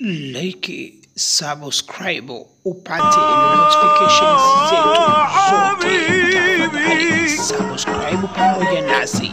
like, subscribe upate notifications zetu zote. Tafadhali subscribe pamoja nasi.